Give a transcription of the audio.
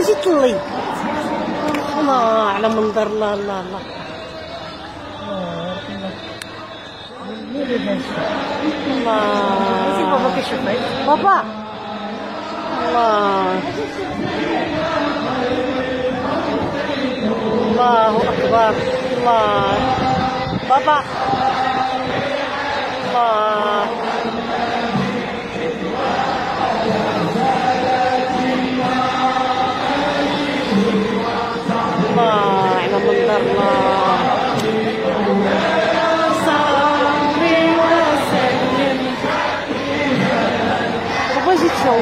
بغيتي تطلي الله على منظر الله الله الله. الله بابا كيشوفك بابا. الله. الله أكبر. الله. بابا. 只求